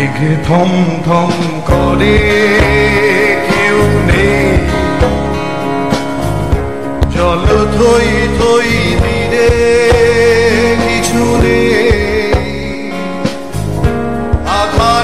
মেঘে থম থম করে কেউ নেই। জল থই থই দিরে কিছু নেই। আঘাত